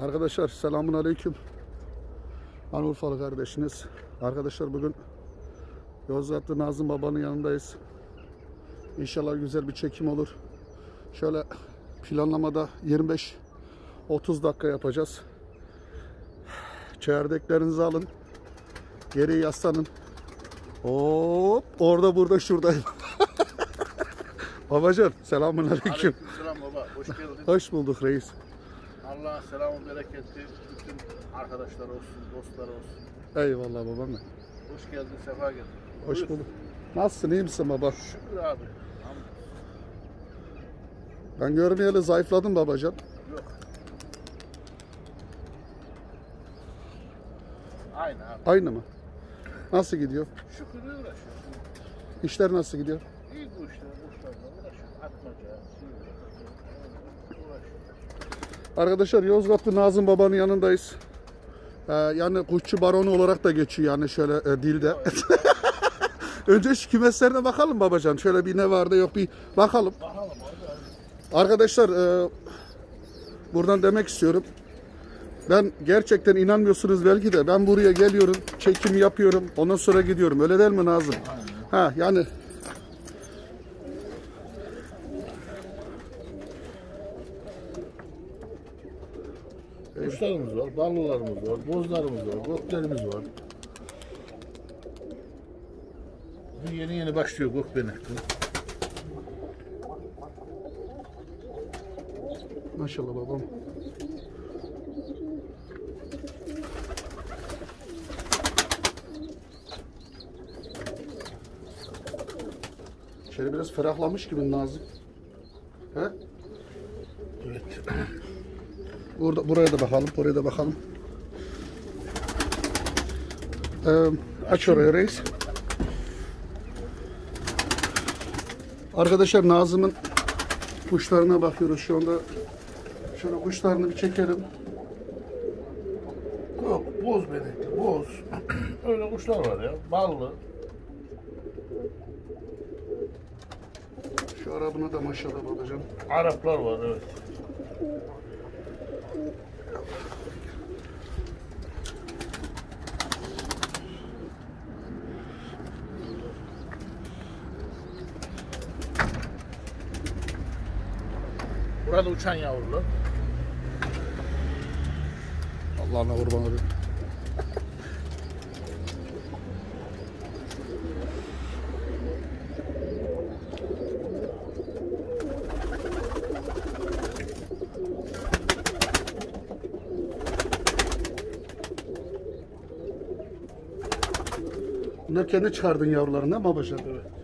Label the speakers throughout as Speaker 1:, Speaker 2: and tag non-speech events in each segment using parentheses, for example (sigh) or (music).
Speaker 1: Arkadaşlar selamun aleyküm. Ben Urfalı kardeşiniz. Arkadaşlar bugün Yozgatlı Nazım Baba'nın yanındayız. İnşallah güzel bir çekim olur. Şöyle planlamada 25-30 dakika yapacağız. Çerdeklerinizi alın. Geriye yaslanın. Hop orada burada şuradayım. (laughs) Babacan selamun aleyküm.
Speaker 2: Selam baba, hoş geldin.
Speaker 1: Hoş bulduk reis.
Speaker 2: Allah selamı bereketi bütün arkadaşlar olsun, dostlar olsun.
Speaker 1: Eyvallah babam.
Speaker 2: Hoş geldin, sefa geldin.
Speaker 1: Hoş
Speaker 2: Buyur.
Speaker 1: bulduk. Nasılsın iyi misin baba?
Speaker 2: Şükür abi.
Speaker 1: Ben görmeyeli zayıfladım babacan.
Speaker 2: Yok. Aynı abi.
Speaker 1: Aynı mı? Nasıl gidiyor?
Speaker 2: Şükür uğraşıyorsun.
Speaker 1: İşler nasıl gidiyor?
Speaker 2: İyi bu işte, kuşlarla uğraşıyorsun. Atmaca, sivri, uğraşıyorsun.
Speaker 1: Arkadaşlar Yozgatlı Nazım Baba'nın yanındayız. Ee, yani kuşçu baronu olarak da geçiyor yani şöyle e, dilde. (laughs) Önce şu kümeslerine bakalım babacan. Şöyle bir ne var da yok bir bakalım.
Speaker 2: Bakalım.
Speaker 1: Arkadaşlar e, buradan demek istiyorum. Ben gerçekten inanmıyorsunuz belki de ben buraya geliyorum, çekim yapıyorum, ondan sonra gidiyorum. Öyle değil mi Nazım? Ha yani
Speaker 2: Kuşlarımız var, ballılarımız var, bozlarımız var, göklerimiz var. Bu yeni yeni başlıyor gökbenekli.
Speaker 1: maşallah babam. Şöyle biraz ferahlamış gibi Nazım. He?
Speaker 2: Evet.
Speaker 1: Burada, buraya da bakalım, buraya da bakalım. Ee, aç oraya reis. Arkadaşlar Nazım'ın kuşlarına bakıyoruz şu anda. Şöyle kuşlarını bir çekelim.
Speaker 2: Yok, boz benekli, boz. (clears throat) Öyle kuşlar var ya, ballı.
Speaker 1: Şu arabına da maşallah babacığım.
Speaker 2: Araplar var, evet. Burada uçan yavrular.
Speaker 1: Allah'ına kurban olayım. Bunlar kendi çıkardın yavrularını değil mi babacığım?
Speaker 2: Evet.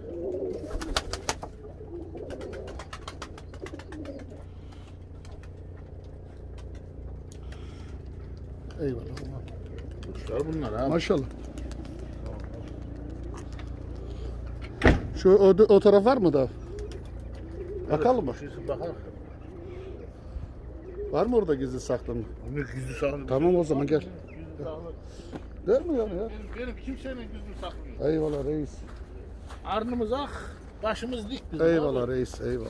Speaker 1: Eyvallah.
Speaker 2: Kuşlar bunlar abi.
Speaker 1: Maşallah. Şu o, o taraf var mı da? Bakalım mı?
Speaker 2: Şurası bakalım.
Speaker 1: Var mı orada gizli saklı mı?
Speaker 2: Gizli saklı.
Speaker 1: Tamam o zaman gel.
Speaker 2: Gizli saklı.
Speaker 1: Değil mi yani ya?
Speaker 2: Benim, benim kimsenin gizli saklı.
Speaker 1: Eyvallah reis.
Speaker 2: Arnımız ak, başımız dik bizim.
Speaker 1: Eyvallah
Speaker 2: abi.
Speaker 1: reis eyvallah.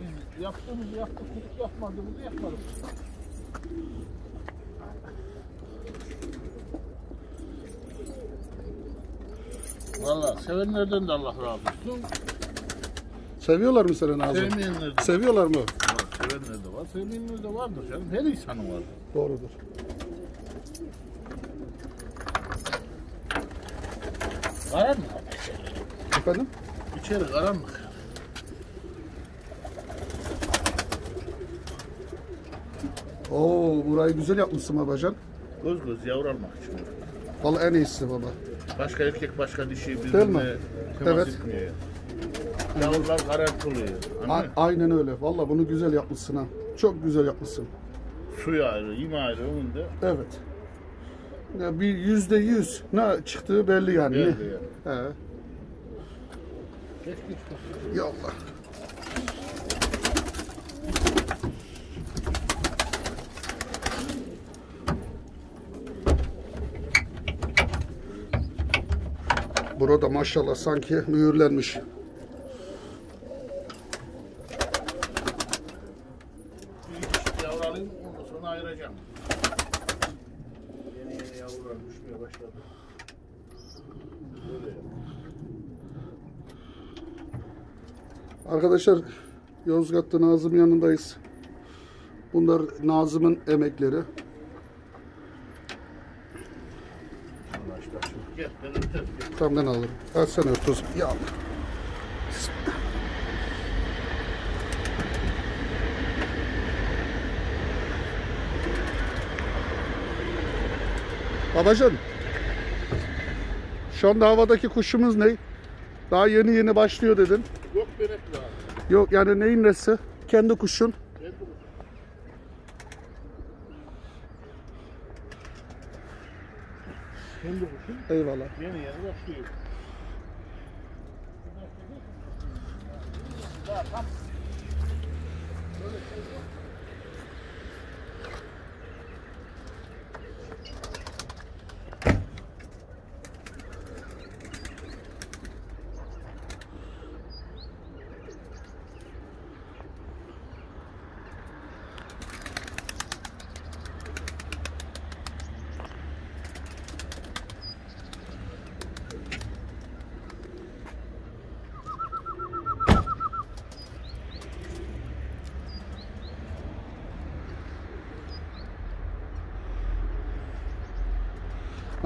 Speaker 2: Biz yaptığımızı yaptık, hiç yapmadığımızı yapmadık. Valla sevenlerden de Allah razı olsun.
Speaker 1: Seviyorlar mı seni Nazım?
Speaker 2: Sevmeyenler de
Speaker 1: Seviyorlar mı?
Speaker 2: var. Sevenler de var, sevmeyenler de vardır canım. Her insanın var.
Speaker 1: Doğrudur.
Speaker 2: Karanlık.
Speaker 1: Efendim?
Speaker 2: İçeri karanlık.
Speaker 1: Oo burayı güzel yapmışsın babacan.
Speaker 2: Göz göz yavru almak için.
Speaker 1: Vallahi en iyisi baba.
Speaker 2: Başka erkek başka dişi
Speaker 1: Değil mi?
Speaker 2: birbirine temas
Speaker 1: Evet.
Speaker 2: etmiyor. Yavrular garanti oluyor.
Speaker 1: A-
Speaker 2: Anladın mı?
Speaker 1: aynen öyle. Vallahi bunu güzel yapmışsın ha. Çok güzel yapmışsın.
Speaker 2: Suyu ayrı, yeme ayrı önünde.
Speaker 1: Evet. Ya bir yüzde yüz ne çıktığı belli yani.
Speaker 2: Belli
Speaker 1: Ne?
Speaker 2: yani.
Speaker 1: He.
Speaker 2: Geç geç. geç.
Speaker 1: Yallah. Burada maşallah sanki mühürlenmiş.
Speaker 2: Ayıracağım. Yeni yeni yavrular düşmeye başladı.
Speaker 1: Arkadaşlar Yozgat'ta Nazım yanındayız. Bunlar Nazım'ın emekleri.
Speaker 2: Ben
Speaker 1: alırım. O zaman. Ya. Babacan. Şu anda havadaki kuşumuz ne? Daha yeni yeni başlıyor dedin.
Speaker 2: Yok benekli abi.
Speaker 1: Yok yani neyin nesi? Kendi kuşun.
Speaker 2: Gel bu. Kendi kuşum
Speaker 1: Eyvallah.
Speaker 2: yeni yeni başlıyor. Daha tam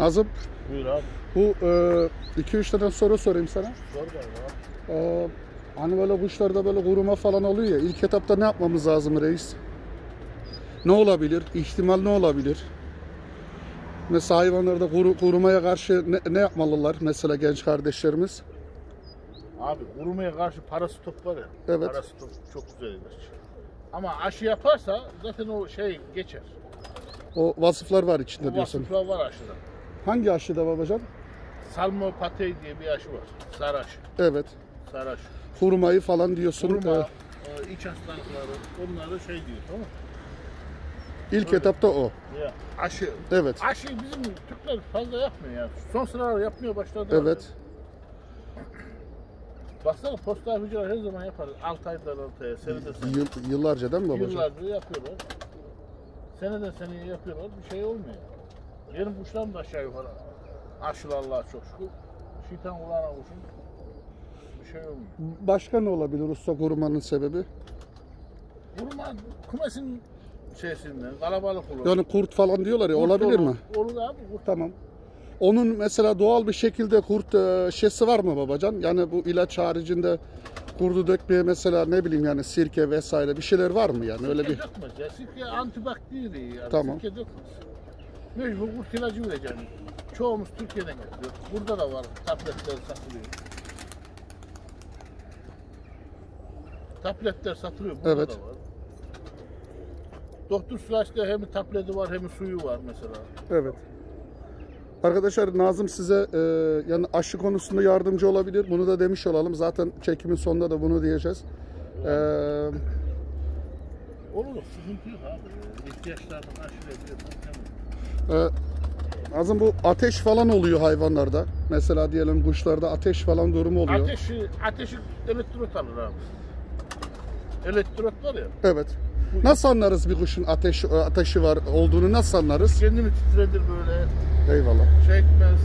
Speaker 1: Nazım
Speaker 2: Buyur abi.
Speaker 1: bu 2-3 tane soru sorayım sana.
Speaker 2: Sor galiba.
Speaker 1: Ee, hani böyle kuşlarda böyle kuruma falan oluyor ya. İlk etapta ne yapmamız lazım reis? Ne olabilir? İhtimal ne olabilir? Mesela hayvanlarda kuru, kurumaya karşı ne, ne yapmalılar mesela genç kardeşlerimiz?
Speaker 2: Abi kurumaya karşı parasitop var ya.
Speaker 1: Evet.
Speaker 2: Parasitop çok güzel ilaç. Ama aşı yaparsa zaten o şey geçer.
Speaker 1: O vasıflar var içinde
Speaker 2: O
Speaker 1: diyorsun.
Speaker 2: vasıflar var aşıda.
Speaker 1: Hangi aşıda babacan?
Speaker 2: Salmopatey diye bir aşı var. Sarı aşı.
Speaker 1: Evet.
Speaker 2: Sarı aşı.
Speaker 1: Kurumayı falan diyorsun.
Speaker 2: Kuruma,
Speaker 1: Ee,
Speaker 2: e, iç hastalıkları, onları şey diyor tamam mı?
Speaker 1: ilk etapta o.
Speaker 2: Ya, aşı.
Speaker 1: Evet.
Speaker 2: Aşı bizim Türkler fazla yapmıyor ya. Son sıralar yapmaya başladı.
Speaker 1: Evet.
Speaker 2: Baksana posta yapıcılar her zaman yapar. 6 aydan 6 aya, seneden seneye.
Speaker 1: Yıl, yıllarca değil mi babacığım?
Speaker 2: Yıllardır yapıyorlar. Seneden seneye yapıyorlar. Bir şey olmuyor. Benim kuşlarım da aşağı yukarı. Aşılı Allah'a çok şükür. Şeytan kulağına kuşum. Bir şey olmuyor.
Speaker 1: Başka ne olabilir usta kurumanın sebebi?
Speaker 2: Vurma kumesin şeysinden kalabalık olur.
Speaker 1: Yani kurt falan diyorlar ya
Speaker 2: Kurt
Speaker 1: olabilir
Speaker 2: olur.
Speaker 1: mi?
Speaker 2: Olur abi. Kurt.
Speaker 1: Tamam. Onun mesela doğal bir şekilde kurt e, şişesi var mı babacan? Yani bu ilaç haricinde kurdu dökmeye mesela ne bileyim yani sirke vesaire bir şeyler var mı yani öyle
Speaker 2: Sirke
Speaker 1: bir
Speaker 2: dökmez ya. Sirke antibakteri yani.
Speaker 1: Tamam.
Speaker 2: Sirke dökmez. Mecbur kurt ilacı vereceksin. Çoğumuz Türkiye'den getiriyor. Burada da var. Tabletler satılıyor. Tabletler satılıyor. Burada
Speaker 1: Evet.
Speaker 2: da var. Doktor Sıraç'ta hem tableti var hem suyu var mesela.
Speaker 1: evet. Arkadaşlar Nazım size e, yani aşı konusunda yardımcı olabilir. Bunu da demiş olalım. Zaten çekimin sonunda da bunu diyeceğiz. E,
Speaker 2: Olur. Sıkıntı yok abi. İhtiyaçlarını aşılayabiliyorsan hemen.
Speaker 1: E, Nazım bu ateş falan oluyor hayvanlarda. Mesela diyelim kuşlarda ateş falan durumu oluyor.
Speaker 2: Ateşi, ateşi elektrot alır abi. Elektrot var ya.
Speaker 1: Evet. Nasıl anlarız bir kuşun ateş ateşi var olduğunu nasıl anlarız?
Speaker 2: Kendini titredir böyle.
Speaker 1: Eyvallah.
Speaker 2: Şey etmez.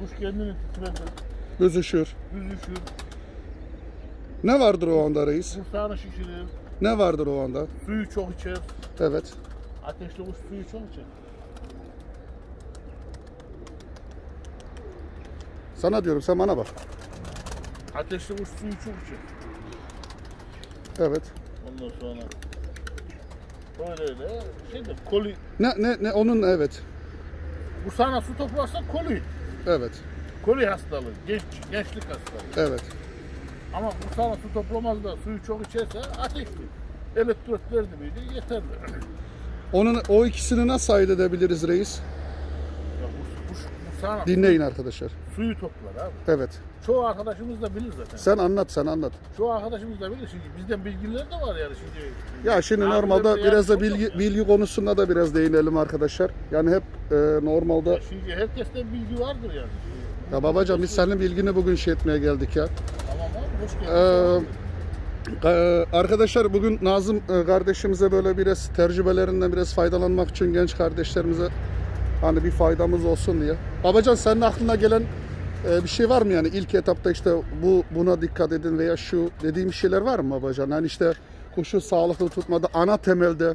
Speaker 2: Kuş kendini titredir.
Speaker 1: Büzüşür.
Speaker 2: Büzüşür.
Speaker 1: Ne vardır o anda reis?
Speaker 2: Kursağını şişirir.
Speaker 1: Ne vardır o anda?
Speaker 2: Suyu çok içer.
Speaker 1: Evet.
Speaker 2: Ateşli kuş suyu çok içer.
Speaker 1: Sana diyorum sen bana bak.
Speaker 2: Ateşli kuş suyu çok içer.
Speaker 1: Evet.
Speaker 2: Ondan sonra böyle öyle şeydir koli
Speaker 1: Ne ne ne onun evet.
Speaker 2: kursağına su toplarsa koli.
Speaker 1: Evet.
Speaker 2: Koli hastalığı, genç, gençlik hastalığı.
Speaker 1: Evet.
Speaker 2: Ama kursağına su toplamaz da suyu çok içerse ateşli. Elektrot verdi miydi yeterli. (clears throat)
Speaker 1: Onun o ikisini nasıl ayırt edebiliriz reis?
Speaker 2: Ya kuş, kuş, kursağına
Speaker 1: Dinleyin arkadaşlar.
Speaker 2: suyu toplar abi.
Speaker 1: Evet.
Speaker 2: Çoğu arkadaşımız da bilir zaten.
Speaker 1: Sen anlat sen anlat.
Speaker 2: Çoğu arkadaşımız da bilir. Şimdi bizden bilgiler de var yani şimdi.
Speaker 1: Ya şimdi
Speaker 2: Abilerimde
Speaker 1: normalde
Speaker 2: yani
Speaker 1: biraz da bilgi
Speaker 2: yok ya.
Speaker 1: bilgi konusunda da biraz değinelim arkadaşlar. Yani hep e, normalde
Speaker 2: Ya Şimdi herkesten bilgi vardır yani.
Speaker 1: ya babacan biz senin bilgini bugün şey etmeye geldik ya. Ee, e, arkadaşlar bugün Nazım e, kardeşimize böyle biraz tecrübelerinden biraz faydalanmak için genç kardeşlerimize hani bir faydamız olsun diye. Babacan senin aklına gelen e, bir şey var mı yani ilk etapta işte bu buna dikkat edin veya şu dediğim şeyler var mı babacan? Hani işte kuşu sağlıklı tutmada ana temelde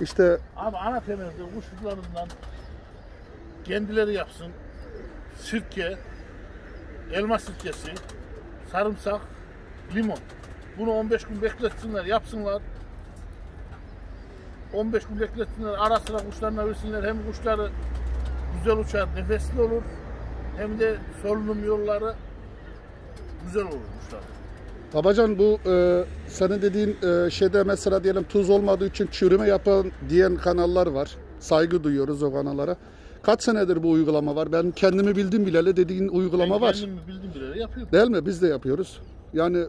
Speaker 1: işte
Speaker 2: Abi ana temelde kuşlarından kendileri yapsın. Sirke, elma sirkesi, sarımsak, limon. Bunu 15 gün bekletsinler, yapsınlar. 15 gün bekletsinler, ara sıra kuşlarına versinler. Hem kuşları güzel uçar, nefesli olur. Hem de solunum yolları güzel olur kuşlar.
Speaker 1: Babacan bu e, senin dediğin e, şeyde mesela diyelim tuz olmadığı için çürüme yapan diyen kanallar var. Saygı duyuyoruz o kanallara. Kaç senedir bu uygulama var? Ben kendimi bildim bileli dediğin uygulama
Speaker 2: ben
Speaker 1: var.
Speaker 2: kendimi bildim bileli yapıyorum.
Speaker 1: Değil mi? Biz de yapıyoruz. Yani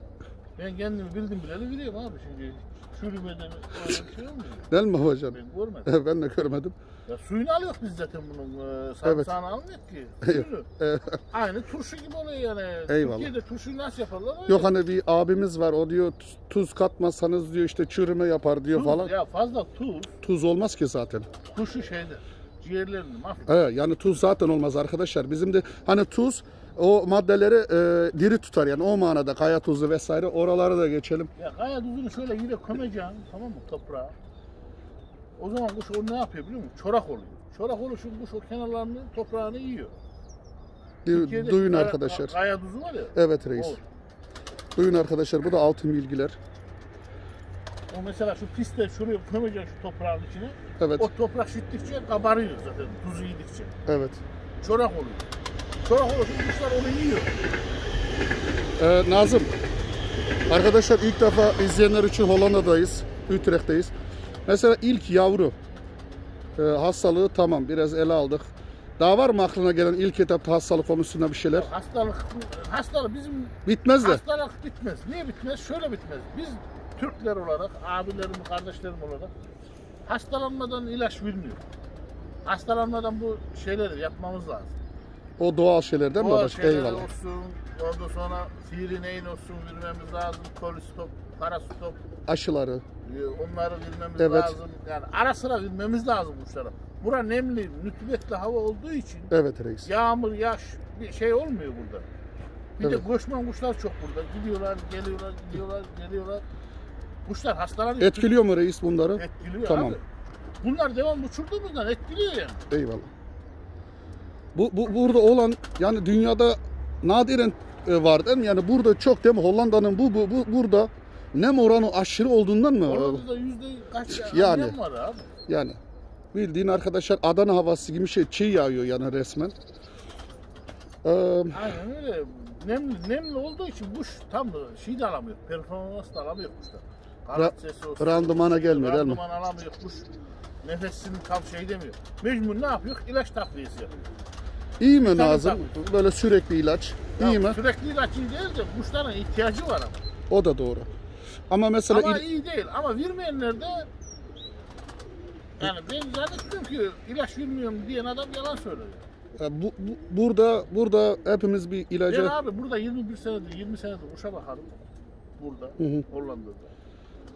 Speaker 2: Ben kendimi bildim bileli biliyorum abi şimdi. Çürümeden öyle bir şey olmuyor.
Speaker 1: değil mi babacan?
Speaker 2: Ben görmedim.
Speaker 1: ben de görmedim.
Speaker 2: Ya suyunu alıyoruz biz zaten bunun. E, sarımsağını almıyor ki. (laughs) Suyunu.
Speaker 1: E,
Speaker 2: Aynı turşu gibi oluyor yani.
Speaker 1: Eyvallah.
Speaker 2: Türkiye'de turşuyu nasıl yaparlar? öyle.
Speaker 1: Yok hani bir abimiz var o diyor tuz- katmazsanız diyor işte çürüme yapar diyor
Speaker 2: Tuz,
Speaker 1: falan.
Speaker 2: Ya fazla tuz,
Speaker 1: Tuz olmaz ki zaten.
Speaker 2: turşu şeyde. Ciğerlerini mahvediyor.
Speaker 1: Evet, yani tuz zaten olmaz arkadaşlar. Bizim de hani tuz o maddeleri e, diri tutar yani o manada kaya tuzu vesaire oralara da geçelim.
Speaker 2: Ya kaya tuzunu şöyle yine kömeceksin tamam mı toprağa. O zaman kuş o ne yapıyor biliyor musun? Çorak oluyor. Çorak oluşun kuş o kenarlarını toprağını yiyor. Türkiye'de
Speaker 1: Duyun
Speaker 2: kaya-
Speaker 1: arkadaşlar.
Speaker 2: Kaya tuzu var ya.
Speaker 1: Evet reis.
Speaker 2: O,
Speaker 1: Duyun arkadaşlar bu da altın bilgiler.
Speaker 2: o mesela şu piste şuraya kömeceksin şu toprağın içine.
Speaker 1: Evet.
Speaker 2: O toprak şiştikçe kabarıyor zaten tuzu yedikçe.
Speaker 1: Evet.
Speaker 2: Çorak oluyor. Olursa kuşlar onu yiyor.
Speaker 1: Ee, Nazım. Arkadaşlar ilk defa izleyenler için Hollanda'dayız. Utrecht'teyiz. Mesela ilk yavru e, hastalığı tamam biraz ele aldık. Daha var mı aklına gelen ilk etapta hastalık konusunda bir şeyler?
Speaker 2: Hastalık, hastalık bizim
Speaker 1: Bitmez de.
Speaker 2: hastalık bitmez. Niye bitmez? Şöyle bitmez. Biz Türkler olarak, abilerim, kardeşlerim olarak hastalanmadan ilaç vermiyor. Hastalanmadan bu şeyleri yapmamız lazım.
Speaker 1: O doğal şeylerden mi
Speaker 2: şeyler
Speaker 1: Eyvallah.
Speaker 2: olsun, ondan sonra sirineyn olsun vermemiz lazım, kolistop, karastop,
Speaker 1: Aşıları.
Speaker 2: e, onları vermemiz
Speaker 1: Evet.
Speaker 2: lazım. Yani ara sıra vermemiz lazım kuşlara. Bura nemli, nütbetli hava olduğu için
Speaker 1: Evet reis.
Speaker 2: yağmur, yaş bir şey olmuyor burada. Bir
Speaker 1: Evet.
Speaker 2: de göçmen kuşlar çok burada. Gidiyorlar, geliyorlar, gidiyorlar, geliyorlar. Kuşlar hastalanıyor.
Speaker 1: Etkiliyor mu reis bunları?
Speaker 2: Etkiliyor
Speaker 1: Tamam.
Speaker 2: abi. Bunlar devam uçurduğumuzdan etkiliyor yani.
Speaker 1: Eyvallah. Bu, bu burada olan yani dünyada nadiren e, var değil mi? Yani burada çok değil mi? Hollanda'nın bu, bu, bu burada nem oranı aşırı olduğundan mı?
Speaker 2: Orada da yüzde kaç (laughs)
Speaker 1: Yani.
Speaker 2: yani. var abi.
Speaker 1: Yani bildiğin arkadaşlar Adana havası gibi şey çiğ yağıyor yani resmen. Ee,
Speaker 2: Aynen öyle. Nemli, nemli olduğu için kuş tam şey de alamıyor. Performans da alamıyor kuşlar. Olsun.
Speaker 1: randımana gelmiyor değil mi?
Speaker 2: Randıman alamıyor kuş. Nefesini tam şey demiyor. Mecbur ne yapıyor? İlaç takviyesi yapıyor.
Speaker 1: İyi mi
Speaker 2: tane
Speaker 1: Nazım? Böyle sürekli ilaç. İyi
Speaker 2: Ya
Speaker 1: mi?
Speaker 2: Sürekli ilaç iyi değil de kuşların ihtiyacı var ama.
Speaker 1: O da doğru. Ama mesela
Speaker 2: Ama
Speaker 1: il-
Speaker 2: iyi değil. Ama vermeyenler de yani ben zannetmiyorum ki ilaç vermiyorum diyen adam yalan söylüyor.
Speaker 1: e, bu, bu- burada burada hepimiz bir
Speaker 2: Ben
Speaker 1: ilaca
Speaker 2: abi burada 21 senedir 20 senedir kuşa bakarım. Burada
Speaker 1: hı.
Speaker 2: Hollanda'da.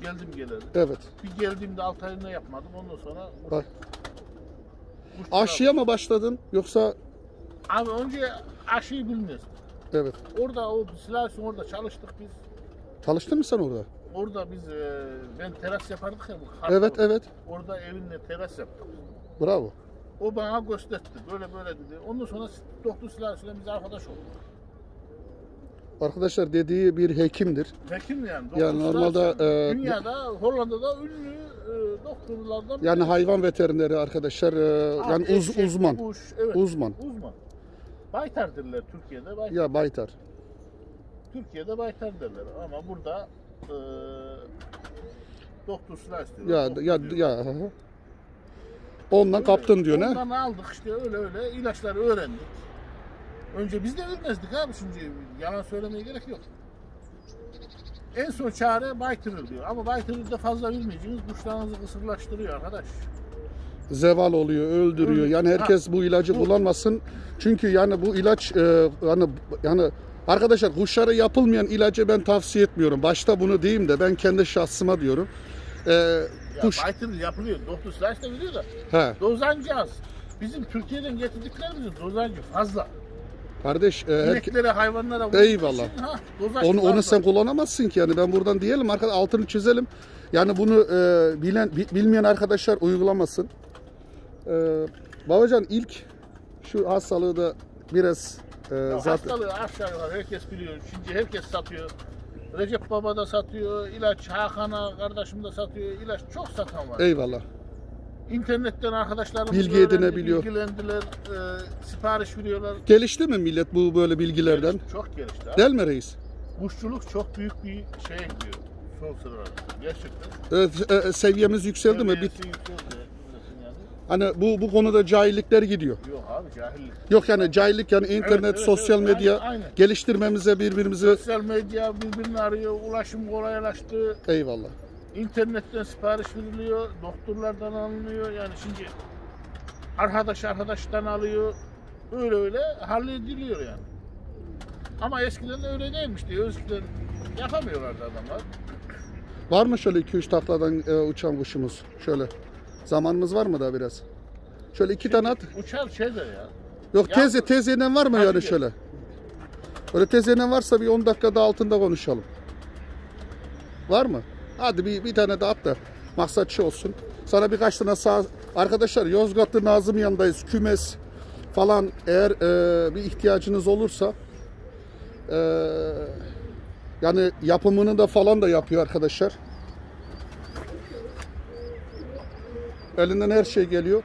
Speaker 2: Geldim geleli.
Speaker 1: evet.
Speaker 2: Bir geldiğimde 6 ayında yapmadım. Ondan sonra
Speaker 1: Bak. Aşıya mı başladın yoksa
Speaker 2: Abi önce aşıyı bilmiyoruz.
Speaker 1: evet.
Speaker 2: Orada o silahsın orada çalıştık biz.
Speaker 1: Çalıştın mı sen orada?
Speaker 2: Orada biz e, ben teras yapardık ya. Bu kar
Speaker 1: Evet
Speaker 2: orada.
Speaker 1: evet.
Speaker 2: Orada evinde teras yaptık.
Speaker 1: Bravo.
Speaker 2: O bana gösterdi. Böyle böyle dedi. Ondan sonra doktor silahsıyla biz arkadaş olduk.
Speaker 1: Arkadaşlar dediği bir hekimdir.
Speaker 2: Hekim yani. Doktor
Speaker 1: Yani normalde, e,
Speaker 2: dünyada Hollanda'da ünlü e, doktorlardan
Speaker 1: Yani hayvan veterineri arkadaşlar e, yani uz- uzman.
Speaker 2: kuş, evet,
Speaker 1: Uzman.
Speaker 2: Uzman. Baytar derler Türkiye'de. Baytar.
Speaker 1: Ya baytar.
Speaker 2: Türkiye'de baytar derler ama burada e, doktor silah istiyor.
Speaker 1: Ya
Speaker 2: doktor
Speaker 1: ya
Speaker 2: diyor.
Speaker 1: ya. hı hı. Ondan
Speaker 2: Öyle.
Speaker 1: kaptın diyor ne?
Speaker 2: Ondan aldık işte öyle öyle ilaçları öğrendik. Önce biz de bilmezdik abi şimdi yalan söylemeye gerek yok. En son çare baytırır diyor ama baytırır da fazla bilmeyeceğiniz kuşlarınızı kısırlaştırıyor arkadaş.
Speaker 1: Zeval oluyor, öldürüyor.
Speaker 2: Öldü-
Speaker 1: Yani herkes bu ilacı kullanmasın. Çünkü yani bu ilaç e, yani yani Arkadaşlar kuşlara yapılmayan ilacı ben tavsiye etmiyorum. Başta bunu diyeyim de ben kendi şahsıma diyorum.
Speaker 2: Ya
Speaker 1: kuş
Speaker 2: Baytır yapılıyor. Doktor Slash da biliyor da.
Speaker 1: he
Speaker 2: Dozancı az. Bizim Türkiye'den getirdiklerimizin dozancı fazla.
Speaker 1: kardeş e, herke-
Speaker 2: İneklere, hayvanlara vurduğu
Speaker 1: Eyvallah.
Speaker 2: ha,
Speaker 1: onu onu sen kullanamazsın ki yani ben buradan diyelim arkadaş altını çizelim. Yani bunu e, bilen bi- bilmeyen arkadaşlar uygulamasın. E, babacan ilk şu hastalığı da biraz e,
Speaker 2: Ya
Speaker 1: zaten
Speaker 2: Hastalığı aşağı yukarı herkes biliyor. Şimdi herkes satıyor. Recep Baba da satıyor, ilaç Hakan'a kardeşim de satıyor, ilaç çok satan var.
Speaker 1: eyvallah.
Speaker 2: İnternetten arkadaşlarımız
Speaker 1: Bilgi
Speaker 2: öğrendi,
Speaker 1: edinebiliyor.
Speaker 2: bilgilendiler, e, sipariş veriyorlar.
Speaker 1: Gelişti mi millet bu böyle bilgilerden?
Speaker 2: Gelişti, Çok gelişti. abi.
Speaker 1: Değil mi reis?
Speaker 2: Kuşçuluk çok büyük bir şeye gidiyor. Son sıralarda. Gerçekten.
Speaker 1: Evet, e, seviyemiz yükseldi mi? Bir,
Speaker 2: Seviyesi yükseldi.
Speaker 1: Hani bu bu konuda cahillikler gidiyor.
Speaker 2: Yok abi cahillik.
Speaker 1: Yok yani cahillik yani internet,
Speaker 2: evet,
Speaker 1: sosyal
Speaker 2: evet,
Speaker 1: medya
Speaker 2: aynen, aynen.
Speaker 1: geliştirmemize birbirimizi
Speaker 2: Sosyal medya birbirini arıyor, ulaşım kolaylaştı.
Speaker 1: eyvallah.
Speaker 2: İnternetten sipariş veriliyor, doktorlardan alınıyor. Yani şimdi arkadaş arkadaştan alıyor. Öyle öyle hallediliyor yani. Ama eskiden öyle değilmişti. Eskiden yapamıyorlardı adamlar.
Speaker 1: Var mı şöyle 2-3 takladan e, uçan kuşumuz? Şöyle. Zamanımız var mı daha biraz? Şöyle iki tane at.
Speaker 2: Uçar şey de ya.
Speaker 1: Yok teyze teyzeyle var mı
Speaker 2: Hadi
Speaker 1: yani
Speaker 2: gel.
Speaker 1: şöyle? Öyle teyzeyle varsa bir 10 dakikada altında konuşalım. Var mı? Hadi bir, bir tane de at da maksat şey olsun. Sana birkaç tane sağ... Arkadaşlar Yozgatlı Nazım yanındayız. Kümes falan eğer e, bir ihtiyacınız olursa e, yani yapımını da falan da yapıyor arkadaşlar. Elinden her şey geliyor.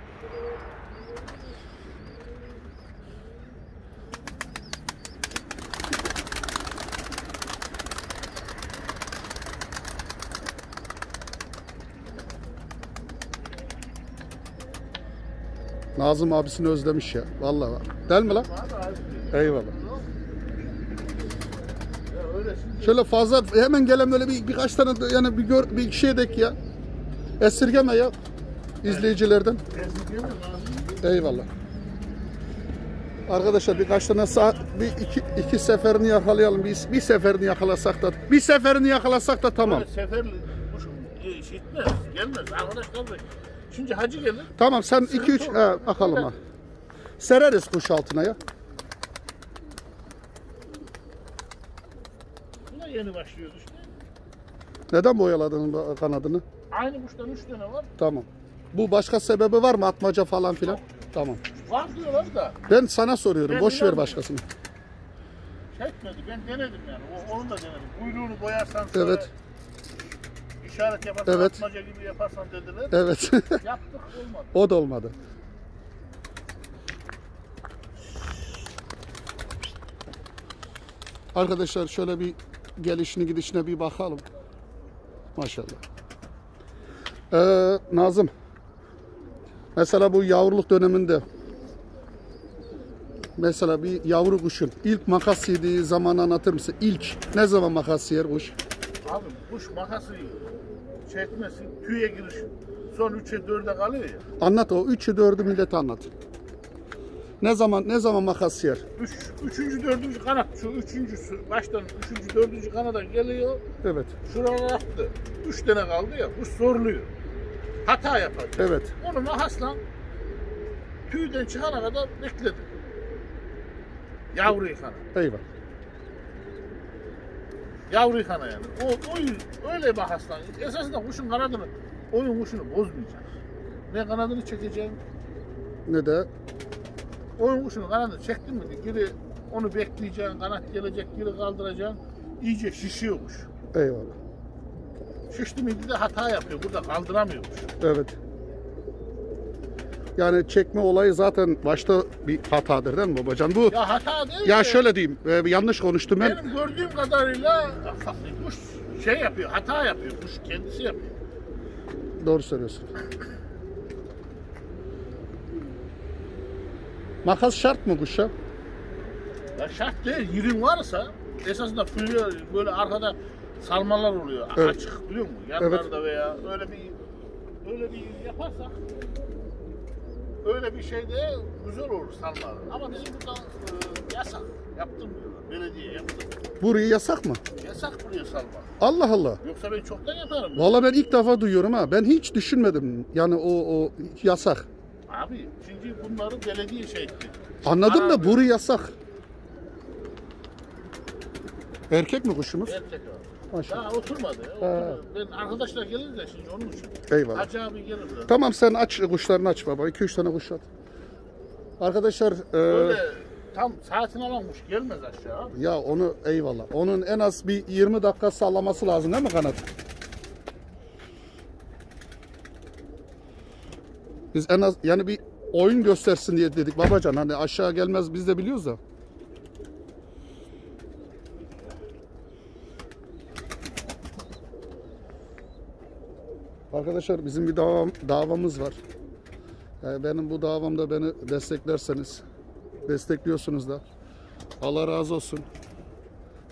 Speaker 1: Nazım abisini özlemiş ya. Vallahi bak. Değil mi lan? Eyvallah. Şöyle fazla hemen gelen böyle bir birkaç tane yani bir gör bir şey dek ya. Esirgeme ya izleyicilerden. Eyvallah. Arkadaşlar birkaç tane saat bir iki, iki seferini yakalayalım. Bir, bir seferini yakalasak da bir seferini yakalasak da tamam.
Speaker 2: Böyle seferli kuş iş gitmez, gelmez. Arkadaşlar da şimdi hacı gelir.
Speaker 1: Tamam sen iki üç he, bakalım ha. Sereriz kuş altına ya.
Speaker 2: Buna yeni başlıyoruz işte.
Speaker 1: Neden boyaladın kanadını?
Speaker 2: Aynı kuştan üç tane var.
Speaker 1: Tamam. Bu başka sebebi var mı atmaca falan filan? Tamam.
Speaker 2: Var diyorlar da
Speaker 1: Ben sana soruyorum.
Speaker 2: Ben
Speaker 1: Boş ver başkasını.
Speaker 2: çekmedi. Ben denedim yani. O, onu da denedim. Kuyruğunu boyarsan şöyle
Speaker 1: Evet.
Speaker 2: işaret yaparsan
Speaker 1: Evet.
Speaker 2: atmaca gibi yaparsan dediler.
Speaker 1: Evet. (laughs)
Speaker 2: Yaptık olmadı.
Speaker 1: o da olmadı. Arkadaşlar şöyle bir gelişini gidişine bir bakalım. Maşallah. Ee, Nazım. Mesela bu yavruluk döneminde mesela bir yavru kuşun ilk makas yediği zaman anlatır mısın? İlk ne zaman makas yer kuş?
Speaker 2: Abi kuş makası çekmesin, tüye giriş. Son 3'e 4'e kalıyor ya.
Speaker 1: Anlat o 3'ü 4'ü millete anlat. Ne zaman ne zaman makas yer?
Speaker 2: Üç, üçüncü, dördüncü kanat, şu üçüncüsü, baştan üçüncü, dördüncü kanada geliyor.
Speaker 1: Evet.
Speaker 2: Şuralar attı. Üç tane kaldı ya, kuş zorluyor. Hata yapar.
Speaker 1: Evet.
Speaker 2: Onu makasla tüyden çıkana kadar bekledi. Yavru yıkana.
Speaker 1: Eyvah.
Speaker 2: Yavru yıkana yani. O, o yüz- öyle makasla. Esasında kuşun kanadını, oyun kuşunu bozmayacak. Ne kanadını çekeceğim,
Speaker 1: Ne de
Speaker 2: oyun kuşunu kanadını çektin mi geri onu bekleyeceksin, kanat gelecek, geri kaldıracaksın. İyice şişiyor kuş.
Speaker 1: eyvallah.
Speaker 2: Şişti miydi de hata yapıyor. Burada kaldıramıyor kuş.
Speaker 1: Evet. Yani çekme olayı zaten başta bir hatadır değil mi babacan? Bu
Speaker 2: Ya hata değil
Speaker 1: ya
Speaker 2: de
Speaker 1: şöyle diyeyim. e, yanlış konuştum ben.
Speaker 2: benim gördüğüm kadarıyla kuş şey yapıyor, hata yapıyor. Kuş kendisi yapıyor.
Speaker 1: Doğru söylüyorsun. Makas şart mı kuşa?
Speaker 2: Ya şart değil, yerin varsa esasında fülüyor böyle arkada salmalar oluyor.
Speaker 1: Evet.
Speaker 2: Açık biliyor musun? Yanlarda veya öyle bir öyle bir yaparsak öyle bir şey de güzel olur salmalar. Ama bizim burada e, yasak. Yaptım diyorlar. Belediye yaptım.
Speaker 1: Burayı yasak mı?
Speaker 2: Yasak buraya salma.
Speaker 1: Allah Allah.
Speaker 2: Yoksa ben çoktan yaparım.
Speaker 1: Valla ben ilk defa duyuyorum ha. Ben hiç düşünmedim. Yani o, o yasak.
Speaker 2: Abi çünkü bunları belediye şey etti.
Speaker 1: Anladım da
Speaker 2: Abi.
Speaker 1: buru yasak. Erkek mi kuşumuz?
Speaker 2: Erkek abi.
Speaker 1: Maşallah.
Speaker 2: Daha oturmadı. oturmadı. Ben arkadaşlar gelir de şimdi onun için.
Speaker 1: Eyvallah.
Speaker 2: Hacı abi gelir de.
Speaker 1: Tamam sen aç kuşlarını aç baba. 2-3 tane kuş at. Arkadaşlar e,
Speaker 2: Böyle tam saatini alanmış gelmez aşağı abi.
Speaker 1: ya onu eyvallah. Onun en az bir 20 dakika sallaması lazım değil mi kanat? Biz en az yani bir oyun göstersin diye dedik babacan. Hani aşağı gelmez biz de biliyoruz da. Arkadaşlar bizim bir davam, davamız var. Yani benim bu davamda beni desteklerseniz, destekliyorsunuz da. Allah razı olsun.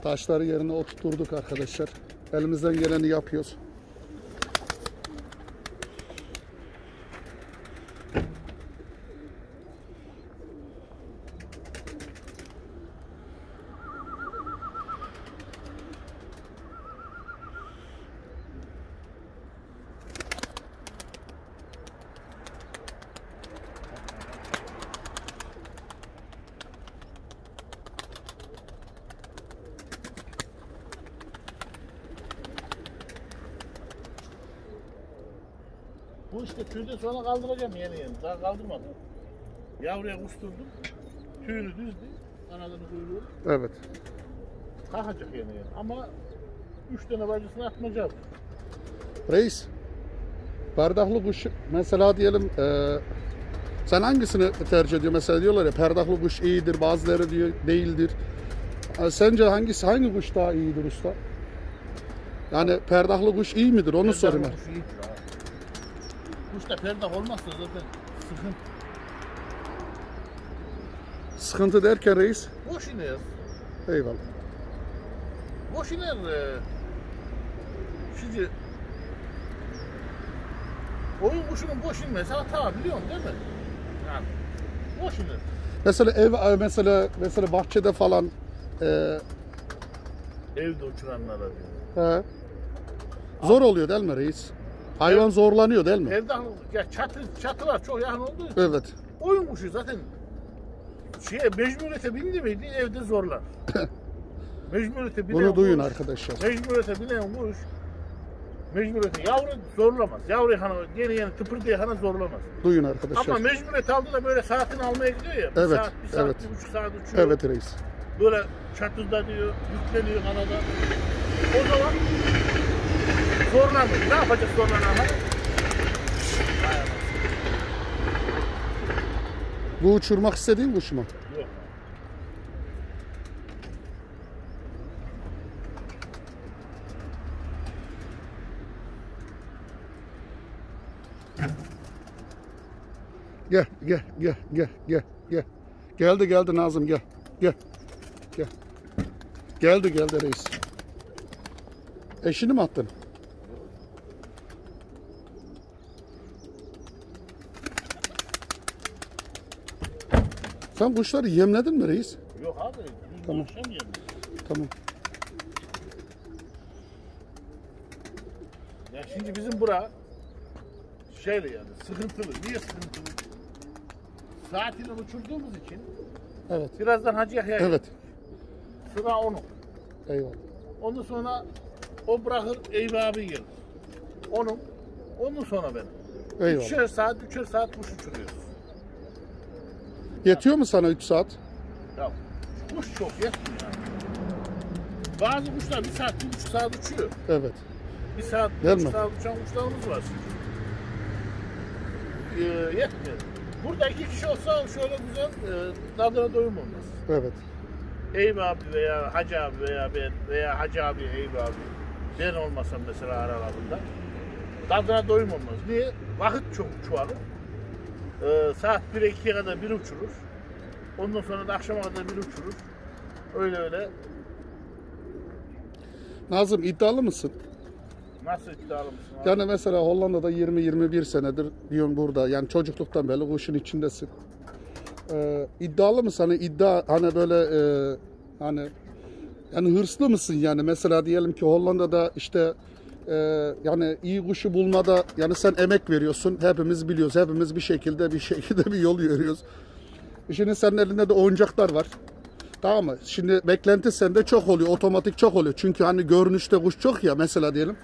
Speaker 1: Taşları yerine oturturduk arkadaşlar. Elimizden geleni yapıyoruz.
Speaker 2: Bu sonra kaldıracağım yeni yeni. Daha kaldırmadım. Yavruya kusturdum. Tüyünü düzdü. Kanadını kuyruğu.
Speaker 1: Evet.
Speaker 2: Kalkacak yeni yeni. Ama üç tane bacısını atmayacağım.
Speaker 1: Reis. Perdahlı kuş mesela diyelim e, sen hangisini tercih ediyor? Mesela diyorlar ya perdahlı kuş iyidir, bazıları diyor değildir. E, sence hangisi hangi kuş daha iyidir usta? Yani perdahlı kuş iyi midir? Onu sorayım. ben.
Speaker 2: Kuş iyidir abi. Kuşta perdah olmazsa zaten sıkıntı.
Speaker 1: Sıkıntı derken reis.
Speaker 2: Boş iner.
Speaker 1: Eyvallah.
Speaker 2: Boş iner. e, Şimdi oyun kuşunun boş inmesi hata biliyorsun değil mi? Yani boş iner.
Speaker 1: Mesela ev mesela mesela bahçede falan e,
Speaker 2: Evde uçuranlara diyor.
Speaker 1: he, zor oluyor değil mi reis? Hayvan zorlanıyor değil mi?
Speaker 2: Perdah, ya çatı, çatılar çok yakın için
Speaker 1: Evet.
Speaker 2: oyun kuşu zaten şeye mecburiyete bindi miydi evde zorlar. (laughs) mecburiyete binen
Speaker 1: Bunu duyun
Speaker 2: kuş,
Speaker 1: arkadaşlar.
Speaker 2: Mecburiyete binen kuş mecburiyete yavru zorlamaz. Yavru hani yeni yeni tıpır hani zorlamaz.
Speaker 1: Duyun arkadaşlar.
Speaker 2: Ama mecburiyet aldı da böyle saatini almaya gidiyor ya. Bir
Speaker 1: Evet,
Speaker 2: saat, bir saat,
Speaker 1: evet.
Speaker 2: bir buçuk saat uçuyor.
Speaker 1: Evet reis.
Speaker 2: Böyle çatıda diyor, yükleniyor kanada. O zaman zorlamıyor. Ne yapacak zorlanan?
Speaker 1: Bu uçurmak istediğin kuş mu?
Speaker 2: Yok.
Speaker 1: Gel gel gel gel gel gel. Geldi geldi Nazım gel. Gel. Gel. Geldi geldi reis. Eşini mi attın? Sen kuşları yemledin mi reis?
Speaker 2: Yok abi.
Speaker 1: Tamam. Tamam.
Speaker 2: Ya şimdi bizim bura şeyle yani sıkıntılı. Niye sıkıntılı? Saatini uçurduğumuz için
Speaker 1: Evet.
Speaker 2: birazdan Hacı Yahya
Speaker 1: Evet.
Speaker 2: sıra onun.
Speaker 1: Eyvallah.
Speaker 2: Ondan sonra o bırakır Eyüp abi gelir. Onun. Ondan sonra benim.
Speaker 1: Eyvallah.
Speaker 2: Üçer saat, üçer saat kuş uçuruyoruz.
Speaker 1: Yetiyor mu sana 3 saat?
Speaker 2: Ya kuş çok yetmiyor. Bazı kuşlar bir saat, bir buçuk saat uçuyor.
Speaker 1: Evet.
Speaker 2: Bir saat, bir buçuk saat uçan kuşlarımız var. Ee, yetmiyor. Burada iki kişi olsa şöyle güzel e, tadına doyum olmaz.
Speaker 1: Evet.
Speaker 2: Eyüp abi veya Hacı abi veya ben veya Hacı abi Eyüp abi ben olmasam mesela aralarında tadına doyum olmaz. Niye? Vakit çok çoğalır. Ee, saat 1'e 2'ye kadar bir uçurur. Ondan sonra da akşama kadar bir uçurur. Öyle öyle.
Speaker 1: Nazım iddialı mısın?
Speaker 2: Nasıl iddialı mısın abi?
Speaker 1: Yani mesela Hollanda'da 20-21 senedir diyorsun burada. Yani çocukluktan beri kuşun içindesin. Ee, iddialı mısın? Hani iddia hani böyle e, Hani yani hırslı mısın yani mesela diyelim ki Hollanda'da işte e, yani iyi kuşu bulmada yani sen emek veriyorsun. Hepimiz biliyoruz. Hepimiz bir şekilde bir şekilde bir yol yürüyoruz. Şimdi senin elinde de oyuncaklar var. Tamam mı? Şimdi beklenti sende çok oluyor. Otomatik çok oluyor. Çünkü hani görünüşte kuş çok ya mesela diyelim.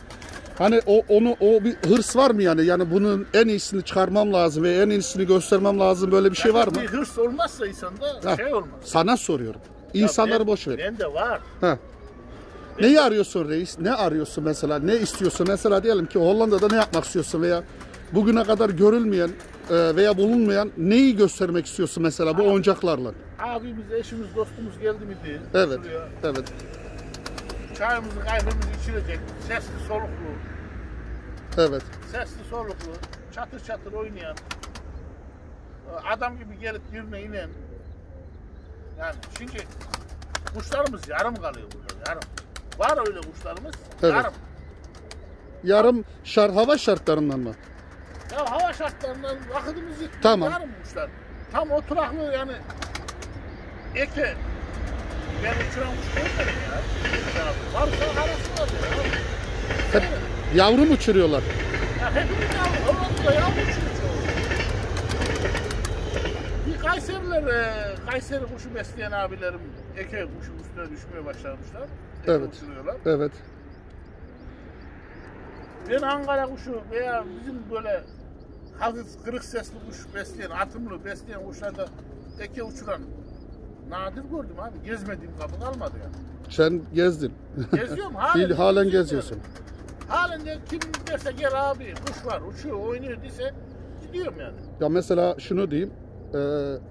Speaker 1: Hani o onu o bir hırs var mı yani? Yani bunun en iyisini çıkarmam lazım ve en iyisini göstermem lazım. Böyle bir şey var mı?
Speaker 2: Bir hırs olmazsa insanda
Speaker 1: Ha.
Speaker 2: şey olmaz.
Speaker 1: Sana soruyorum. İnsanları
Speaker 2: ben-
Speaker 1: boş ver.
Speaker 2: Bende var.
Speaker 1: Ha. Neyi arıyorsun reis? Ne arıyorsun mesela? Ne istiyorsun? Mesela diyelim ki Hollanda'da ne yapmak istiyorsun veya bugüne kadar görülmeyen e, veya bulunmayan neyi göstermek istiyorsun mesela bu oyuncaklarla?
Speaker 2: Abimiz, eşimiz, dostumuz geldi miydi?
Speaker 1: Evet.
Speaker 2: Şuraya
Speaker 1: Evet.
Speaker 2: Çayımızı, kahvemizi içilecek. Sesli, soluklu.
Speaker 1: Evet.
Speaker 2: Sesli, soluklu. Çatır çatır oynayan. Adam gibi gelip yerine inen. Yani çünkü kuşlarımız yarım kalıyor burada. Yarım. Var öyle kuşlarımız.
Speaker 1: Evet.
Speaker 2: Yarım.
Speaker 1: Yarım şart hava şartlarından mı?
Speaker 2: Ya hava şartlarından vakitimiz yetmiyor.
Speaker 1: Tamam.
Speaker 2: Yarım kuşlar. Tam oturaklı yani eke ben uçuran kuş görmedim ya. Varsa arası var ya.
Speaker 1: Hep yavru mu uçuruyorlar?
Speaker 2: Ya hepimiz yavru. Hollanda'da yavru uçuruyor çoğu. Bir Kayseriler, e, Kayseri kuşu besleyen abilerim eke kuşun üstüne düşmeye başlamışlar. Eke
Speaker 1: Evet.
Speaker 2: uçuruyorlar.
Speaker 1: Evet.
Speaker 2: Ben Ankara kuşu veya bizim böyle hafif kırık sesli kuş besleyen, atımlı besleyen kuşlarda eke uçuran nadir gördüm abi. Gezmediğim kapı kalmadı ya.
Speaker 1: Sen gezdin.
Speaker 2: Geziyorum halen. (laughs)
Speaker 1: Halen geziyorsun.
Speaker 2: Halen de kim derse gel abi kuş var uçuyor oynuyor dese gidiyorum yani.
Speaker 1: Ya mesela şunu diyeyim. E,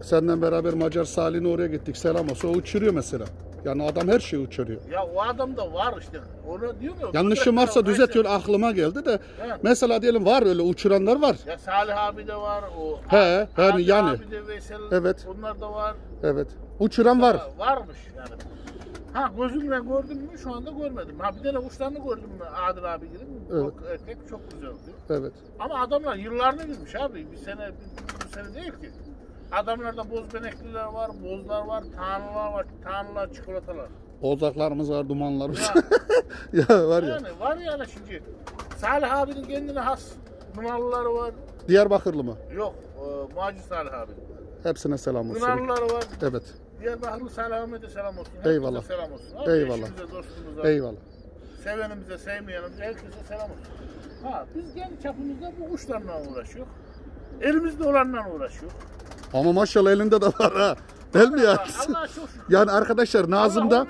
Speaker 1: senden beraber Macar Salih'ine oraya gittik. Selam olsun. O uçuruyor mesela. Yani adam her şeyi uçuruyor.
Speaker 2: Ya o adam da var işte. Onu diyorum ya.
Speaker 1: Yanlışım varsa
Speaker 2: var,
Speaker 1: düzeltiyor
Speaker 2: Kayseri.
Speaker 1: aklıma geldi de.
Speaker 2: Evet.
Speaker 1: Mesela diyelim var öyle uçuranlar var.
Speaker 2: Ya Salih abi de var. O
Speaker 1: He,
Speaker 2: abi
Speaker 1: yani yani.
Speaker 2: Abi de Veysel.
Speaker 1: Evet.
Speaker 2: Onlar da var.
Speaker 1: Evet. Uçuran var.
Speaker 2: Varmış yani. Ha gözümle gördüm mü şu anda görmedim. Ha bir tane kuşlarını gördüm mü Adil abi gibi.
Speaker 1: Evet.
Speaker 2: Çok erkek çok güzeldi.
Speaker 1: Evet.
Speaker 2: Ama adamlar yıllarına girmiş abi. Bir sene, bir, bir sene değil ki. Adamlarda boz benekliler var, bozlar var, tanrılar var, tanrılar, çikolatalar.
Speaker 1: Ozaklarımız var, dumanlarımız.
Speaker 2: Ya, (laughs)
Speaker 1: ya var ya.
Speaker 2: yani var yani şimdi. Salih abinin kendine has numaraları var.
Speaker 1: Diyarbakırlı mı?
Speaker 2: Yok, e, Macit Salih abi.
Speaker 1: Hepsine selam olsun.
Speaker 2: Numaraları var.
Speaker 1: Evet.
Speaker 2: Diyarbakırlı Salih Ahmet'e selam olsun. Herkese
Speaker 1: Eyvallah.
Speaker 2: selam olsun. Abi,
Speaker 1: Eyvallah.
Speaker 2: Eşimize, dostumuza,
Speaker 1: Eyvallah.
Speaker 2: sevenimize, sevmeyenimize herkese selam olsun. Ha, biz kendi çapımızda bu kuşlarla uğraşıyoruz. Elimizde olanla uğraşıyoruz.
Speaker 1: Ama maşallah elinde de var ha. Değil mi ya? Yani arkadaşlar Nazım'da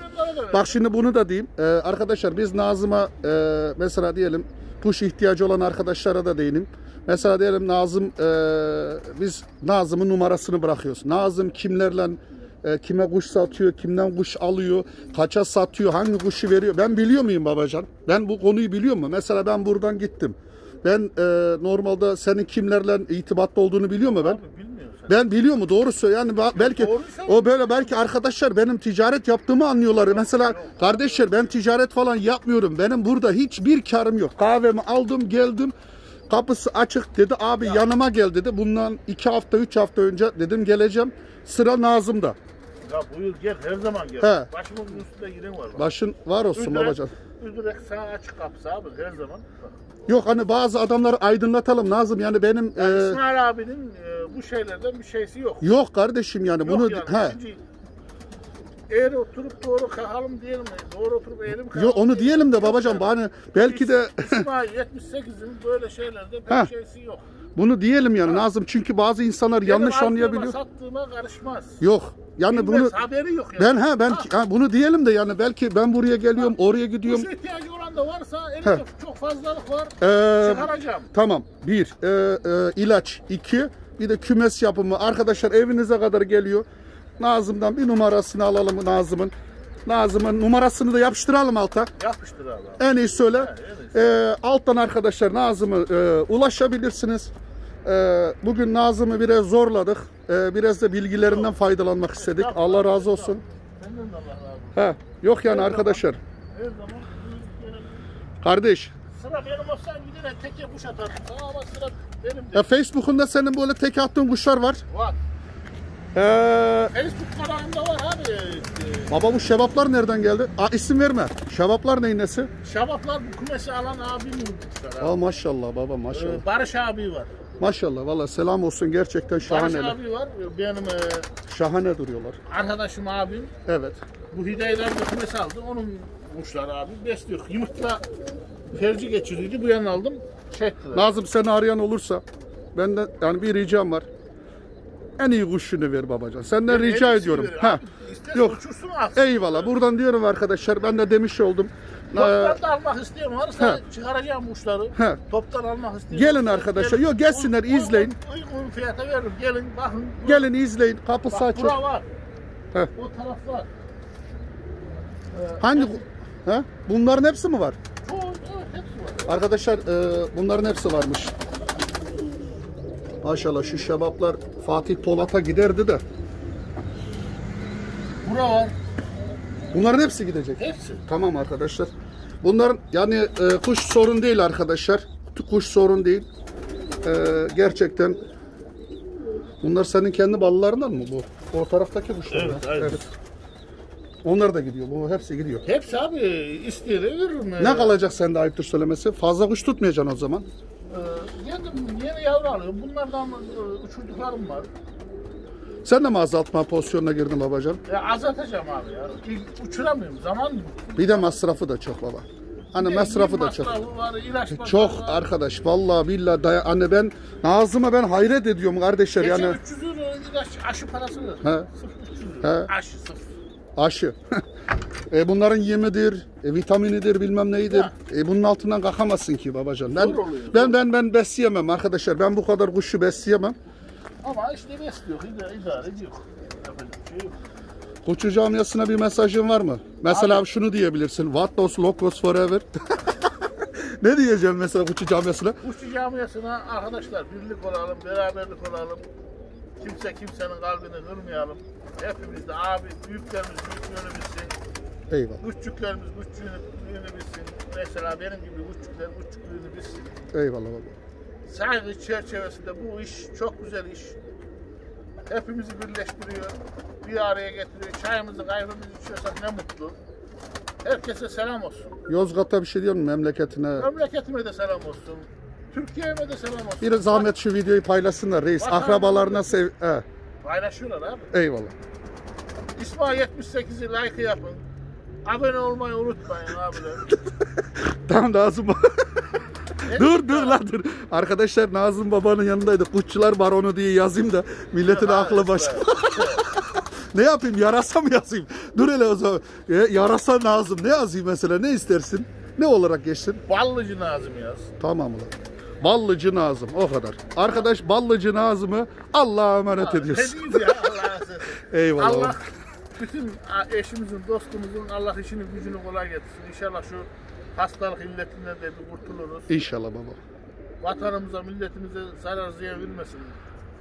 Speaker 1: bak şimdi bunu da diyeyim. Ee, arkadaşlar biz Nazım'a e, mesela diyelim kuş ihtiyacı olan arkadaşlara da değinim. Mesela diyelim Nazım e, biz Nazım'ın numarasını bırakıyoruz. Nazım kimlerle e, kime kuş satıyor, kimden kuş alıyor, kaça satıyor, hangi kuşu veriyor. Ben biliyor muyum babacan? Ben bu konuyu biliyor mu? Mesela ben buradan gittim. Ben e, normalde senin kimlerle itibatta olduğunu biliyor mu ben?
Speaker 2: Abi.
Speaker 1: Ben biliyor mu? Doğru söylüyor. Yani belki o böyle belki arkadaşlar benim ticaret yaptığımı anlıyorlar. Mesela kardeşler ben ticaret falan yapmıyorum. Benim burada hiçbir karım yok. Kahvemi aldım geldim. Kapısı açık dedi abi yanıma gel dedi. Bundan iki hafta üç hafta önce dedim geleceğim. Sıra Nazım'da.
Speaker 2: Ya buyur gel her zaman gel.
Speaker 1: He.
Speaker 2: Başımızın üstünde yerin var. Bak.
Speaker 1: Başın var olsun
Speaker 2: Üdürek-
Speaker 1: babacan.
Speaker 2: Üdürek sağ açık kapısı abi her zaman. Bak.
Speaker 1: Yok hani bazı adamları aydınlatalım Nazım. Yani benim e,
Speaker 2: İsmail abinin e, bu şeylerden bir şeysi yok.
Speaker 1: yok kardeşim yani
Speaker 2: Yok
Speaker 1: bunu
Speaker 2: yani.
Speaker 1: he.
Speaker 2: Şimdi eğer oturup doğru kalkalım diyelim mi? Doğru oturup eğelim kalkalım.
Speaker 1: Yok onu diyelim de babacan
Speaker 2: yani.
Speaker 1: bana belki de
Speaker 2: İsmail 78'in böyle şeylerde (laughs) bir şeysi yok.
Speaker 1: Bunu diyelim yani Nazım çünkü bazı insanlar yanlış
Speaker 2: Benim
Speaker 1: anlayabiliyor.
Speaker 2: aldığıma, sattığıma karışmaz.
Speaker 1: Yok. Yani
Speaker 2: Bilmez,
Speaker 1: bunu
Speaker 2: haberi yok yani.
Speaker 1: ben ha ben ha, bunu diyelim de yani belki ben buraya geliyorum, oraya gidiyorum.
Speaker 2: Kuş ihtiyacı olan da varsa elimde çok fazlalık var.
Speaker 1: Ee,
Speaker 2: Çıkaracağım.
Speaker 1: tamam. Bir, e, e, ilaç. iki bir de kümes yapımı. Arkadaşlar evinize kadar geliyor. Nazım'dan bir numarasını alalım Nazım'ın. Nazım'ın numarasını da yapıştıralım alta.
Speaker 2: Yapıştır abi.
Speaker 1: En iyi söyle.
Speaker 2: en
Speaker 1: Ee, alttan arkadaşlar Nazım'ı e, ulaşabilirsiniz. Ee, bugün Nazım'ı biraz zorladık. Ee, biraz da bilgilerinden faydalanmak istedik. Allah razı olsun.
Speaker 2: Senden de Allah razı olsun.
Speaker 1: Ha, yok yani arkadaşlar. Kardeş.
Speaker 2: Sıra benim olsa bir tane teke kuş atardım. Sana ama sıra benim de.
Speaker 1: Facebook'unda senin böyle tek attığın kuşlar var.
Speaker 2: Var.
Speaker 1: Ee,
Speaker 2: Facebook kanalımda var abi.
Speaker 1: Baba bu şebaplar nereden geldi? Aa, isim verme. Şebaplar neyin nesi?
Speaker 2: Şabaplar bu kümesi alan abim kuşlar abi.
Speaker 1: Aa, maşallah baba maşallah.
Speaker 2: Ee, Barış abi var.
Speaker 1: Maşallah valla selam olsun gerçekten
Speaker 2: Barış
Speaker 1: şahane.
Speaker 2: abi var. Benim e,
Speaker 1: Şahane duruyorlar.
Speaker 2: arkadaşım abim.
Speaker 1: Evet.
Speaker 2: Bu hidayeden bir aldı. Onun kuşları abi besliyor. Yumurtla ferci geçirdiydi. Bu yana aldım. Ettiler.
Speaker 1: Nazım seni arayan olursa benden yani bir ricam var. En iyi kuşunu ver babacan. Senden
Speaker 2: Yani
Speaker 1: rica ediyorum.
Speaker 2: verir
Speaker 1: Ha. Yok.
Speaker 2: uçursun alsın.
Speaker 1: Eyvallah. Buradan diyorum arkadaşlar ben de demiş oldum. Ee,
Speaker 2: Toptan da almak istiyorum. Varsa
Speaker 1: He.
Speaker 2: çıkaracağım kuşları.
Speaker 1: He.
Speaker 2: Toptan almak istiyorum.
Speaker 1: Gelin arkadaşlar. Yok, gelsinler,
Speaker 2: Uygun-
Speaker 1: izleyin.
Speaker 2: Uygun, uygun fiyata veririm. Gelin bakın.
Speaker 1: gelin izleyin. Kapısı
Speaker 2: Bak
Speaker 1: açık.
Speaker 2: bura var.
Speaker 1: He.
Speaker 2: O taraf var. Ee,
Speaker 1: Hangi ha? Bunların hepsi mi var?
Speaker 2: Çoğu, evet hepsi var.
Speaker 1: Arkadaşlar e, bunların hepsi varmış. Maşallah şu şebaplar Fatih Polat'a giderdi de.
Speaker 2: Bura var.
Speaker 1: Bunların hepsi gidecek.
Speaker 2: Hepsi.
Speaker 1: Tamam arkadaşlar. Bunların yani e, kuş sorun değil arkadaşlar. Kuş sorun değil. E, gerçekten bunlar senin kendi ballarından mı bu? O taraftaki kuşlar.
Speaker 2: Evet, aynen.
Speaker 1: Onlar da gidiyor. Bu hepsi gidiyor.
Speaker 2: Hepsi abi isteyene veririm.
Speaker 1: Ne kalacak sende ayıptır söylemesi? Fazla kuş tutmayacaksın o zaman.
Speaker 2: Ee, yeni, yeni yavru alıyorum. Bunlardan e, uçurduklarım var.
Speaker 1: Sen de mi azaltma pozisyonuna girdin babacan?
Speaker 2: E, azaltacağım abi ya. İlk uçuramıyorum. Zaman mı?
Speaker 1: Bir de masrafı da çok baba. Hani
Speaker 2: Bir-
Speaker 1: masrafı da çok.
Speaker 2: Var, ilaç masrafı
Speaker 1: Çok
Speaker 2: var.
Speaker 1: arkadaş vallahi billahi daya anne ben Nazım'a ben hayret ediyorum kardeşler
Speaker 2: Geçen
Speaker 1: yani
Speaker 2: 300 euro ilaç aşı parası.
Speaker 1: He.
Speaker 2: Sırf 300
Speaker 1: He.
Speaker 2: euro. Aşı sırf.
Speaker 1: aşı. (laughs) e bunların yemidir, e, vitaminidir, bilmem neyidir. E bunun altından kalkamazsın ki babacan. Ben
Speaker 2: Zor oluyor,
Speaker 1: ben ben ben besleyemem arkadaşlar. Ben bu kadar kuşu besleyemem.
Speaker 2: Ama işte besliyor. idare, idare ediyor. Yapacak bir şey yok.
Speaker 1: Camiasına bir mesajın var mı? Mesela şunu diyebilirsin. What those locos forever. (laughs) ne diyeceğim mesela kuşçu camiasına?
Speaker 2: Kuşçu camiasına arkadaşlar birlik olalım, beraberlik olalım. Kimse kimsenin kalbini kırmayalım. Hepimiz de abi büyüklerimiz bilsin.
Speaker 1: Eyvallah.
Speaker 2: Küçüklerimiz küçüklüğünü bilsin. Mesela benim gibi küçükler küçüklüğünü bilsin.
Speaker 1: Eyvallah baba.
Speaker 2: Saygı çerçevesinde bu iş çok güzel iş. Hepimizi birleştiriyor. Bir araya getiriyor. Çayımızı kahvemizi içiyorsak ne mutlu. Herkese selam olsun.
Speaker 1: Yozgat'a bir şey diyor mu memleketine?
Speaker 2: Memleketime de selam olsun. Türkiye'me de selam olsun.
Speaker 1: Bir zahmet şu videoyu paylaşsınlar reis.
Speaker 2: Bakalım.
Speaker 1: Akrabalarına sev... He,
Speaker 2: Paylaşıyorlar abi.
Speaker 1: eyvallah.
Speaker 2: İsmail 78'i like yapın. Abone olmayı unutmayın abiler. (laughs)
Speaker 1: Tamam Nazım
Speaker 2: Ne
Speaker 1: dur dur lan dur. Arkadaşlar Nazım babanın yanındaydı. Kuşçular baronu diye yazayım da milletin aklı başı. (laughs) ne yapayım yarasa mı yazayım? Dur hele o zaman. E, yarasa Nazım ne yazayım mesela ne istersin? Ne olarak geçsin?
Speaker 2: Ballıcı Nazım yaz.
Speaker 1: Tamam ulan. Ballıcı Nazım o kadar. Arkadaş Ballıcı Nazım'ı Allah'a emanet ediyorsun.
Speaker 2: Diyeyim ya Allah'a. (laughs)
Speaker 1: Eyvallah.
Speaker 2: Allah bütün eşimizin, dostumuzun Allah işini gücünü kolay getirsin. İnşallah şu hastalık illetinden de bir kurtuluruz.
Speaker 1: İnşallah baba.
Speaker 2: Vatanımıza, milletimize zarar ziyan vermesin.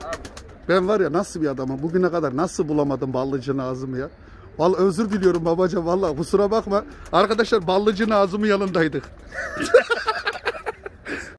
Speaker 2: Abi.
Speaker 1: Ben var ya nasıl bir adamım bugüne kadar nasıl bulamadım Ballıcı Nazım'ı ya. Vallahi özür diliyorum babacan vallahi kusura bakma. Arkadaşlar Ballıcı Nazım'ın yanındaydık. (laughs)